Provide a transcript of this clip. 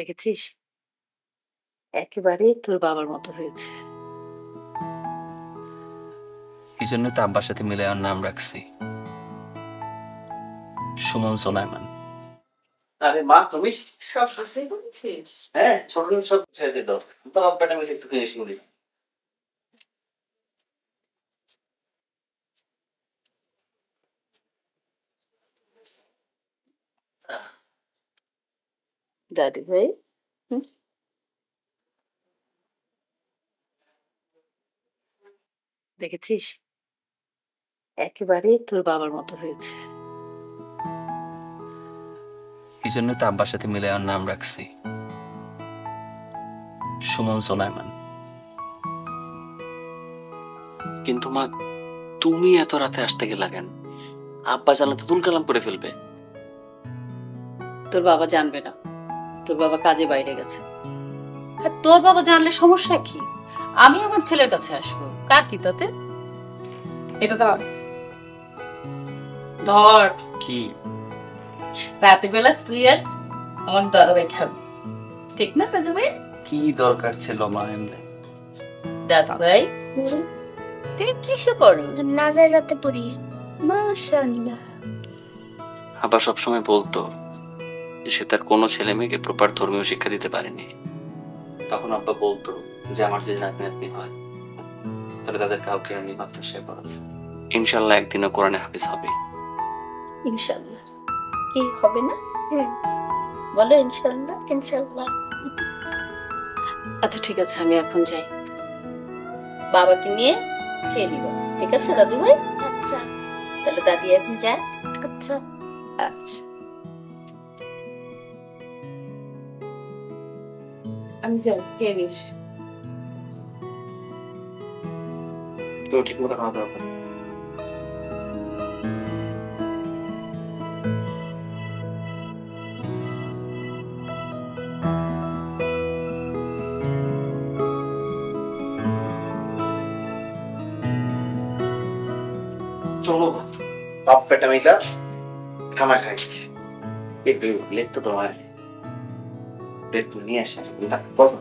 দেখেছিস? একেবারে তোর বাবার মতো হয়েছে। এই জন্য তো আব্বার সাথে মিলে আমার নাম রাখছি। সুমন সোলাইমান আরে মা তুমি সব বলছিস হ্যাঁ ছোট ছোট ছেড়ে দিত তোমার আব্বাটা মিলে একটু ফিনিশিং দিই দাদি ভাই হুম? দেখেছিস? একেবারে তোর বাবার মতো হয়েছে। এই জন্য তো আব্বার সাথে মিলে আমার নাম রাখছি। সুমন সোলাইমান কিন্তু মা তুমি এত রাতে আসতে গেলা কেন? আব্বা জানলে তো তুল কালাম করে ফেলবে। তোর বাবা জানবে না। তোর বাবা কাজে বাইরে গেছে। আর তোর বাবা জানলে সমস্যা কি? আমি আমার ছেলের কাছে আসব। কার কি তাতে? এটা ধর ধর। কি? রাতের বেলা তুই আস আমার দাদা ভাই খাবে। ঠিক না দাদা ভাই কি দরকার ছিল মা এমনি? দাদা ভাই তুই কিসে করো? নাজারাতে পড়ি মাশাআল্লাহ আব্বা সবসময় বলতো যে সে তার কোনো ছেলে মেয়েকে প্রপার ধর্মীয় শিক্ষা দিতে পারেনি তখন আব্বা বলতো যে আমার যদি নাতনি নাতনি হয় তাহলে তাদের কাউকে আমি মাদ্রাসায় পড়াবো ইনশাল্লাহ একদিনও কোরআনে হাফিজ হবে। ইনশাআল্লাহ। কি হবে না? হুম। বলো ইনশাআল্লাহ। ইনশাআল্লাহ। আচ্ছা ঠিক আছে আমি এখন যাই। বাবাকে নিয়ে খেয়ে নিব। ঠিক আছে দাদু ভাই আচ্ছা। তাহলে দাদি এখন যায়। আচ্ছা। আচ্ছা। তো ঠিক মতো খাওয়া দাওয়া। চলো বাপ পেটা মেয়েটা খানা খাই। একটু লেট তো তোমার প্লেট নিয়ে আসে বসো